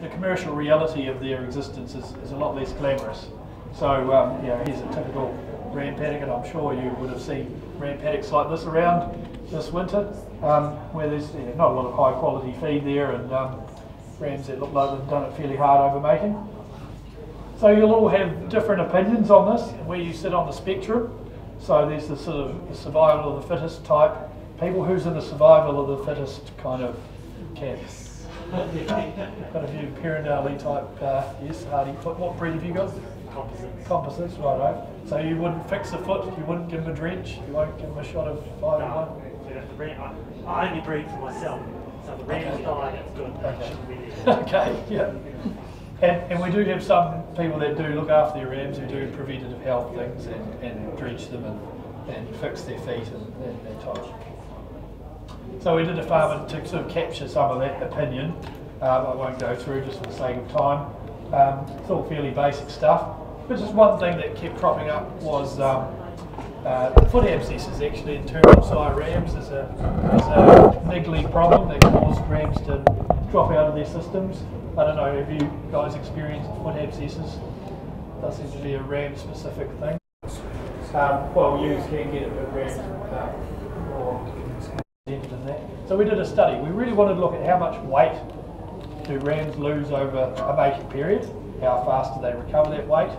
the commercial reality of their existence is, is a lot less glamorous. So, um, you know, here's a typical ram paddock, and I'm sure you would have seen ram paddocks like this around this winter, um, where there's you know, not a lot of high quality feed there, and um, rams that look like they've done it fairly hard over mating. So you'll all have different opinions on this, where you sit on the spectrum. So there's the sort of the survival of the fittest type, people who's in the survival of the fittest kind of camp. got a few Perendale type, uh, yes, hardy foot. What breed have you got? Composites. Composites, right, right. So you wouldn't fix a foot, you wouldn't give him a drench, you won't give him a shot of five No, one. know, the I, I only breed for myself, so the rams Okay. die, that's good. Okay. Shouldn't be there. okay, yeah. And, and we do have some people that do look after their rams who do preventative health things and, and drench them and, and fix their feet and, and that type. So we did a farm to sort of capture some of that opinion. Um, I won't go through just for the sake of time. Um, it's all fairly basic stuff. But just one thing that kept cropping up was um, uh, foot abscesses actually in terminal sire rams is a, is a niggly problem that caused rams to drop out of their systems. I don't know, have you guys experienced foot abscesses? That seems to be a ram specific thing. Um, well, ewes can get it, but rams um, more presented in that. So we did a study. We really wanted to look at how much weight do rams lose over a mating period, how fast do they recover that weight,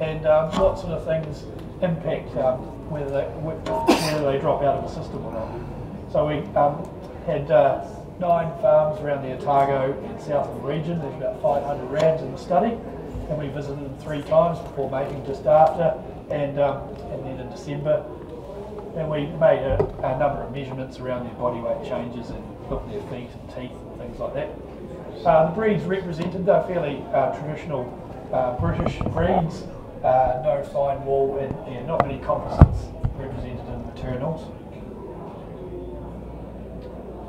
and um, what sort of things impact um, whether, they, whether they drop out of the system or not. So we um, had uh, nine farms around the Otago and Southern region. There's about 500 rams in the study, and we visited them three times before mating, just after, and, um, and then in December. And we made a, a number of measurements around their body weight changes and looked at their feet and teeth and things like that. Uh, the breeds represented, they're fairly uh, traditional uh, British breeds, uh, no fine wool and yeah, not many composites represented in maternals.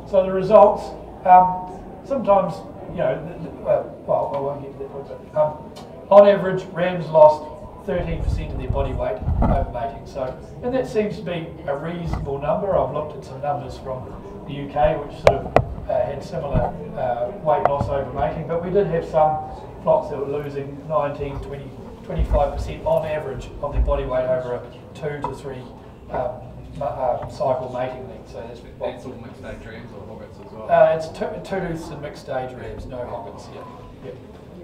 So the results, um, sometimes, you know, th- th- well, I won't get to that point, but um, on average, rams lost 13% of their body weight over. So, and that seems to be a reasonable number. I've looked at some numbers from the UK, which sort of uh, had similar uh, weight loss over mating, but we did have some flocks that were losing 19, 20, 25% on average of their body weight over a two to three um, uh, cycle mating length. So that's what That's all mixed age rams or hoggets as well. uh, it's two, two tooths and mixed age rams, no hoggets yet. Yep.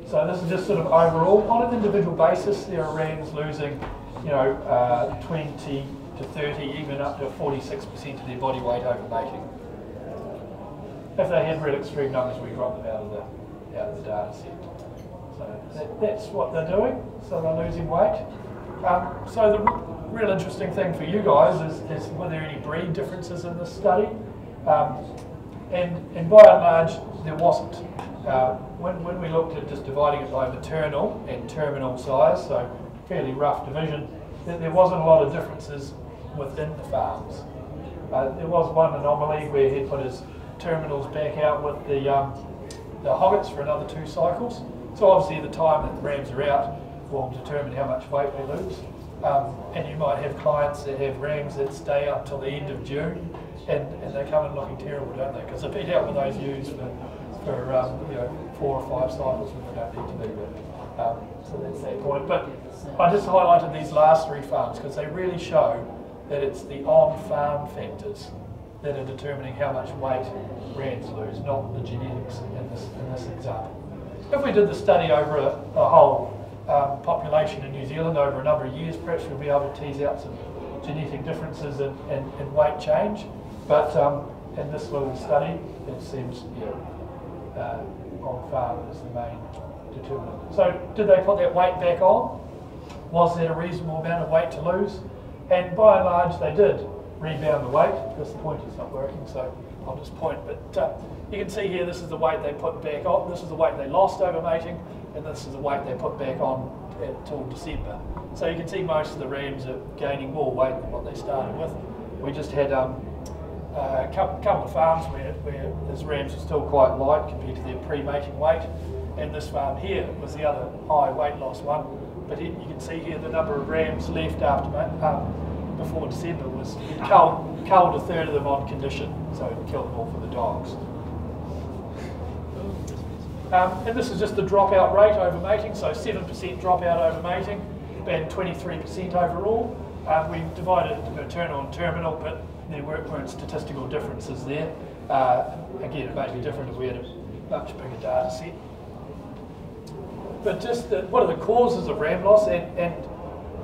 So this is just sort of overall. On an individual basis, there are rams losing, you know, uh, 20 to 30, even up to 46% of their body weight over mating. If they had real extreme numbers, we drop them out of the out of the data set. So that, that's what they're doing. So they're losing weight. Um, so the real interesting thing for you guys is, is were there any breed differences in this study? Um, and, and by and large, there wasn't. Uh, when, when we looked at just dividing it by maternal and terminal sires, so fairly rough division, there, there wasn't a lot of differences within the farms. Uh, there was one anomaly where he put his terminals back out with the, um, the hoggets for another two cycles. So obviously the time that the rams are out will determine how much weight they lose. Um, and you might have clients that have rams that stay up till the end of June and, and they come in looking terrible, don't they? Because they've been out with those ewes for, for um, you know, four or five cycles when they don't need to be. But, um, so that's that point. But I just highlighted these last three farms because they really show that it's the on-farm factors that are determining how much weight rams lose, not the genetics in this, in this example. If we did the study over a, a whole um, population in New Zealand over a number of years, perhaps we'll be able to tease out some genetic differences in, in, in weight change. But um, in this little study, it seems yeah, uh, on farm is the main So, did they put that weight back on? Was there a reasonable amount of weight to lose? And by and large, they did rebound the weight because the pointer's not working. So I'll just point. But uh, you can see here, this is the weight they put back on. This is the weight they lost over mating, and this is the weight they put back on until December. So you can see most of the rams are gaining more weight than what they started with. We just had um, a couple, couple of farms where, where his rams were still quite light compared to their pre-mating weight, and this farm here was the other high weight loss one. But he, you can see here the number of rams left after um, before December was culled, culled a third of them on condition, so he killed them all for the dogs. Um, and this is just the dropout rate over mating, so 7% dropout over mating and 23% overall. Um, we divided it maternal and terminal, but there weren't statistical differences there. Uh, again, it may be different if we had a much bigger data set. But just the, what are the causes of ram loss? And, and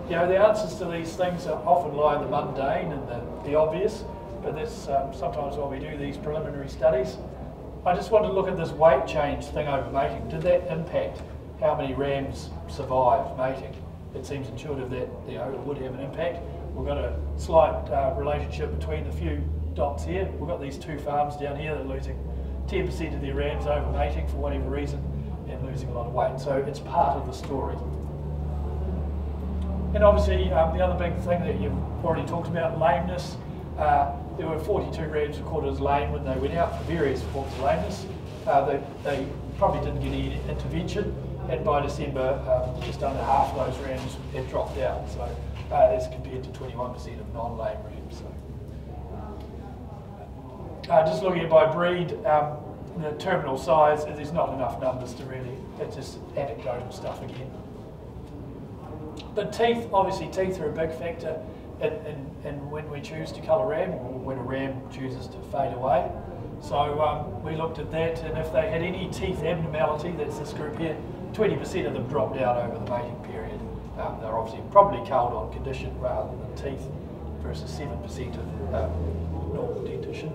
you know, the answers to these things are often lie in the mundane and the, the obvious, but that's um, sometimes why we do these preliminary studies. I just want to look at this weight change thing over mating. Did that impact how many rams survive mating? It seems intuitive that you know, it would have an impact. We've got a slight uh, relationship between the few dots here. We've got these two farms down here that are losing 10% of their rams over mating for whatever reason and losing a lot of weight. So it's part of the story. And obviously, um, the other big thing that you've already talked about, lameness. Uh, there were 42 rams recorded as lame when they went out for various forms of lameness. Uh, they, they probably didn't get any intervention, and by December, um, just under half of those rams had dropped out. So, uh, as compared to 21% of non-lame rams. So. Uh, just looking at by breed, um, the terminal sires, there's not enough numbers to really, it's just anecdotal stuff again. But teeth, obviously teeth are a big factor in, in, in when we choose to colour ram or when a ram chooses to fade away. So um, we looked at that and if they had any teeth abnormality, that's this group here, 20% of them dropped out over the mating period. Um, they're obviously probably culled on condition rather than teeth versus 7% of um, normal dentition.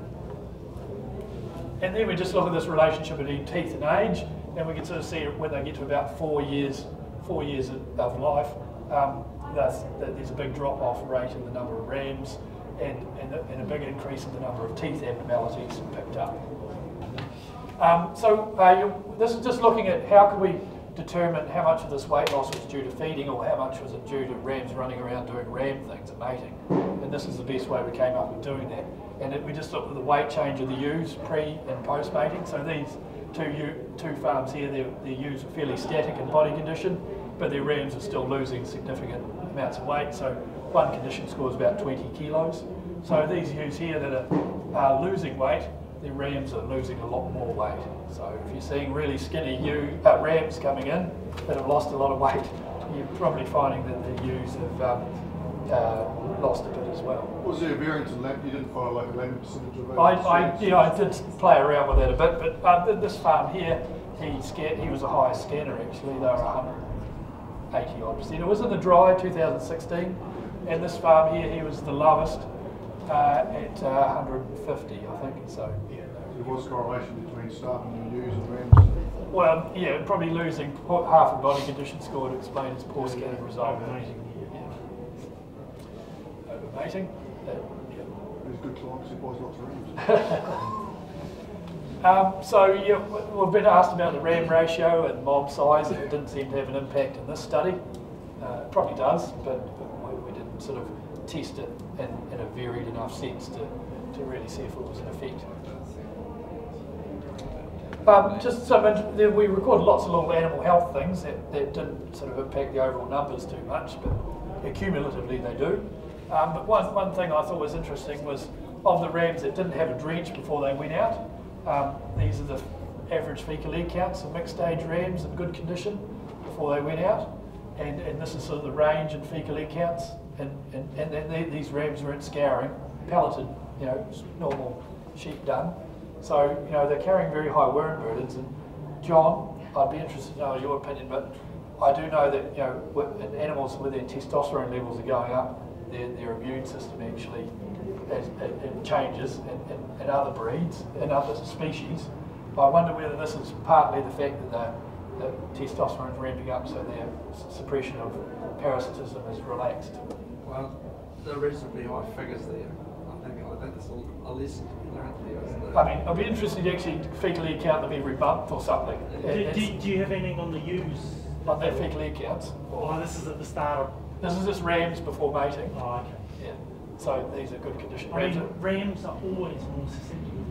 And then we just look at this relationship between teeth and age, and we can sort of see when they get to about four years, four years of life, um, there's a big drop-off rate in the number of rams and, and, a, and, a, big increase in the number of teeth abnormalities picked up. Um, so uh, this is just looking at how can we determine how much of this weight loss was due to feeding or how much was it due to rams running around doing ram things and mating. And this is the best way we came up with doing that. And it, we just looked at the weight change of the ewes pre and post mating. So these two, ewe, two farms here, their ewes are fairly static in body condition, but their rams are still losing significant amounts of weight. So one condition score is about 20 kilos. So these ewes here that are, are losing weight, their rams are losing a lot more weight. So if you're seeing really skinny ewe, uh, rams coming in that have lost a lot of weight, you're probably finding that the ewes have um, uh, lost a bit as well. Was there a variance in that? You didn't follow like a lambing percentage of I, I, yeah, I did play around with that a bit, but uh, this farm here, he scared, he was a highest scanner actually. They were 180 odd percent. It was in the dry 2016, and this farm here, he was the lowest uh, at uh, 150, I think. So yeah. There was correlation between starting new ewes and rams. Well, yeah, probably losing half a body condition score to explain his poor scanning result. Uh, yeah. There's good clients who buys lots of rams. Um, so yeah, we've been asked about the RAM ratio and mob size. and It didn't seem to have an impact in this study. Uh, it probably does, but, but we, we, didn't sort of test it in, in, a varied enough sense to, to really see if it was an effect. Um, just some, we recorded lots of little animal health things that, that didn't sort of impact the overall numbers too much, but cumulatively they do. Um, but one, one thing I thought was interesting was of the rams that didn't have a drench before they went out, um, these are the average fecal egg counts of mixed age rams in good condition before they went out. And, and this is sort of the range in fecal egg counts. And, and, and they, these rams weren't scouring, pelleted, you know, normal sheep done. So, you know, they're carrying very high worm burdens. And John, I'd be interested to know your opinion, but I do know that, you know, in animals where their testosterone levels are going up, their, their immune system actually has, it changes in, in, in, other breeds, in other species. I wonder whether this is partly the fact that the, the testosterone is ramping up, so their suppression of parasitism is relaxed. Well, the reasonably high figures there. I think I think there's a, a lesson to be learned there. I mean, I'd be interested to actually fecally count them every month or something. Do, do, do you have anything on the use? On their fecal egg counts? Oh, this is at the start of this is just rams before mating. Oh, okay. Yeah. So these are good condition. I rams, mean, rams are always more susceptible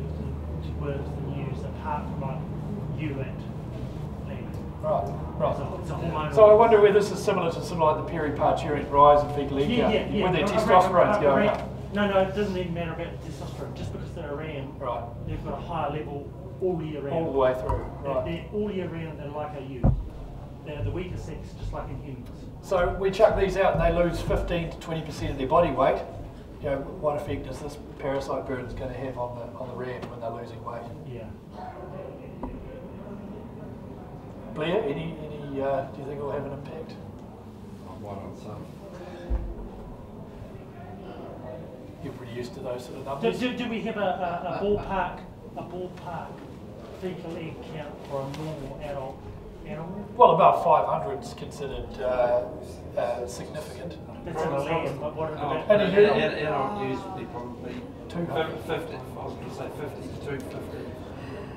to, to worms than ewes, apart from like ewing. Right, right. So, it's a so I wonder whether this is similar to something like the periparturient rise in fecal yeah, yeah, uh, yeah. when their testosterone's a, going up. No, no, it doesn't even matter about the testosterone. Just because they're a ram, right. they've got a higher level all year round. all the way through, They're, right? they're all year round, they're like a ewe. They're the weaker sex, just like in humans. So we chuck these out and they lose 15 to 20% of their body weight. You know, what effect is this parasite burden is going to have on the on the ram when they're losing weight? Yeah. Blair, any any uh, do you think it will have an impact? What on some? You're pretty used to those sort of Do, numbers. do, do we have a, a, a ballpark, a ballpark fecal egg count for a normal adult animal? Well, about 500 is considered uh, uh, significant. That's in a lamb, but what about? And a and, unit- and, and I'll use probably 250, I was gonna say fifty to two fifty,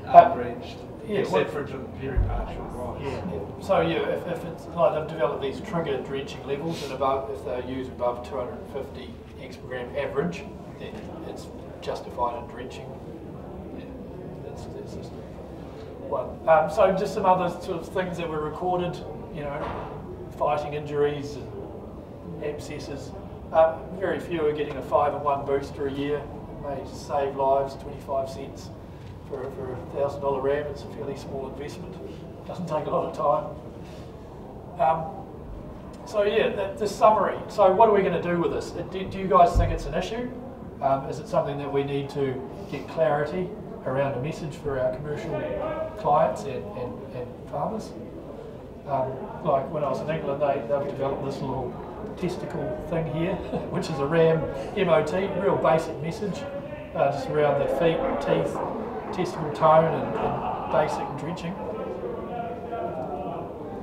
Uh, branched, yeah, except what- for the peripartial rise. Yeah. So yeah, if, if it's like they've developed these trigger drenching levels and above, if they're used above 250 x per gram average, then it's justified in drenching. Yeah, that's, that's just Um, so just some other sort of things that were recorded, you know, fighting injuries and abscesses. Um, very few are getting a five and one booster a year. May save lives, 25 cents for, for a thousand dollar ram. It's a fairly small investment. Doesn't take a lot of time. Um, so yeah, the, the summary. So what are we going to do with this? Do, do you guys think it's an issue? Um, is it something that we need to get clarity around a message for our commercial clients and, and, and farmers? Um, like when I was in England, they, they've developed this little testicle thing here, which is a RAM MOT, real basic message, uh, just around their feet, teeth, testicle tone, and, and basic drenching.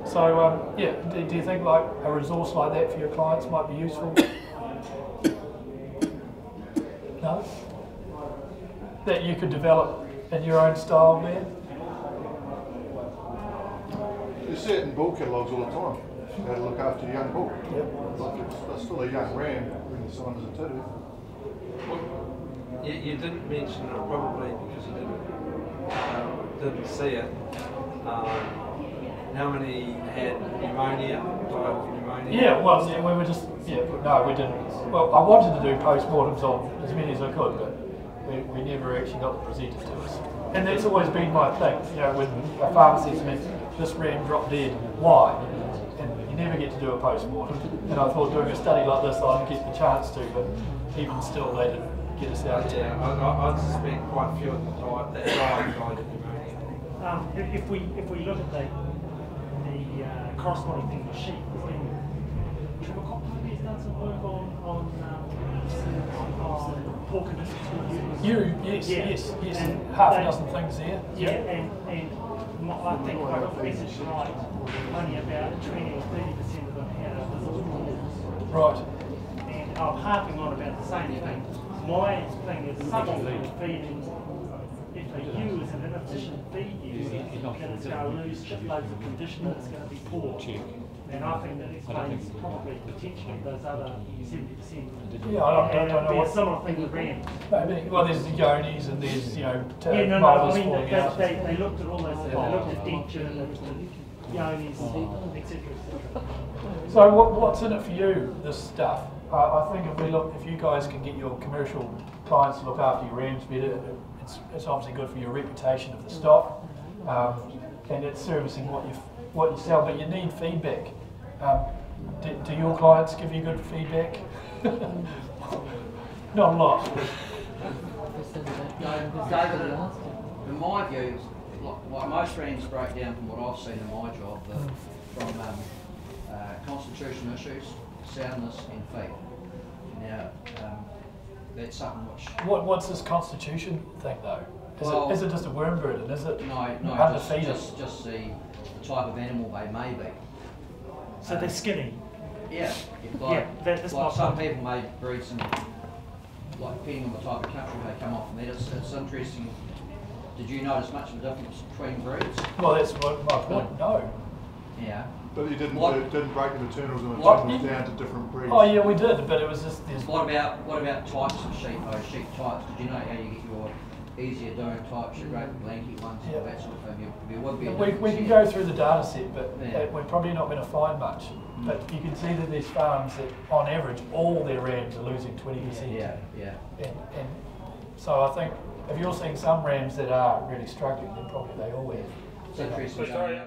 So um, yeah, do, do you think like a resource like that for your clients might be useful? no. That you could develop in your own style, man. You see it in bull catalogues all the time. How to look after your young bull. Yep. Like it's, it's still a young ram when the sign is a two. You, you didn't mention it probably because you didn't, um, didn't see it. Um, how many had pneumonia, died of pneumonia? Yeah, well, yeah, we were just, yeah, no, we didn't. Well, I wanted to do postmortems on as many as I could, but we, we never actually got them presented to us. And that's always been my thing, you know, when a farmer says to me, this ram dropped dead, why? And you never get to do a postmortem. And I thought doing a study like this, I'd get the chance to, but even still, they didn't get us out Yeah, there. I, I, I'd suspect quite a few of them died, that died, died of pneumonia. Um, if, if we if we look at the the uh, corresponding thing with sheep, there's been Trevor done some work on on, um, on pork. You, yes, Yeah. yes, yes, And half a dozen things there. Yeah, and and my, I think if I got the message right, only about twenty or thirty percent of them had a visible cause. Right. And I'm harping on about the same thing. My thing is substitute feeding. If a ewe is an inefficient feed use, then it's going to lose shitloads of conditioner, it's going to be poor. And I think that explains probably potentially those other seventy percent. Yeah, I don't, I don't know what. similar thing with ram. Well, there's the Johne's and there's, you know, t- Yeah, no, no, I mean, they, they, they looked at all those, they looked at denture, at Johne's, et cetera. So what, what's in it for you, this stuff? Uh, I think if we look, if you guys can get your commercial clients to look after your rams better, it's, it's obviously good for your reputation of the stock, um, and it's servicing what you what you sell. But you need feedback. Um, do, do your clients give you good feedback? Not a lot. No, in my view, like most rams break down from what I've seen in my job, the, from um, uh, constitution issues, soundness and feed. Now, um, that's something which, What, what's this constitution thing though? Is, Well- it, is it just a worm burden? Is it no, no, just, just, just the, the type of animal they may be. So they're skinny. Yeah, if Yeah, like, that- that's like some people may breed some, like depending on the type of country they come off from, it's, it's interesting. Did you notice much of a difference between breeds? Well, that's what my point. No. Yeah. But you didn't, What- uh, didn't break the maternals and What- maternals down to different breeds. Oh yeah, we did, but it was just there's What about what about types of sheep? Those sheep types. Did you know how you get your easier doing types, your great mm. blanky ones, Yeah. all that sort of thing? There- There would be. We, we can go through the data set, but Yeah. we're probably not going to find much. Mm. But you can see that there's farms that, on average, all their rams are losing 20%. Yeah, yeah. And, and so I think if you're seeing some rams that are really struggling, then probably they all have. So, Chris, But sorry,